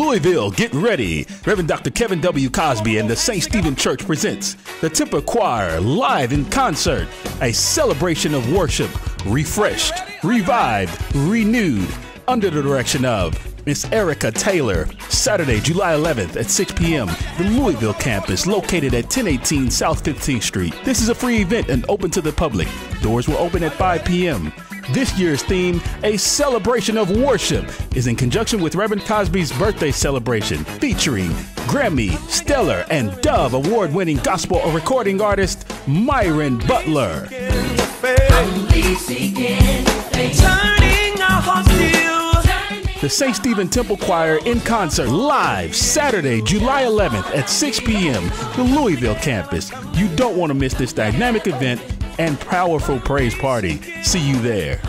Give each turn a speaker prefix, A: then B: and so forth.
A: Louisville, get ready. Reverend Dr. Kevin W. Cosby and the St. Stephen Church presents the Temple Choir live in concert, a celebration of worship, refreshed, revived, renewed, under the direction of Miss Erica Taylor, Saturday, July 11th at 6 p.m. The Louisville campus, located at 1018 South 15th Street. This is a free event and open to the public. Doors will open at 5 p.m. This year's theme, A Celebration of Worship, is in conjunction with Reverend Cosby's birthday celebration, featuring Grammy, Stellar, and Dove award winning gospel recording artist Myron Butler. The St. Stephen Temple Choir in concert live Saturday, July 11th at 6 p.m. The Louisville campus. You don't want to miss this dynamic event and powerful praise party. See you there.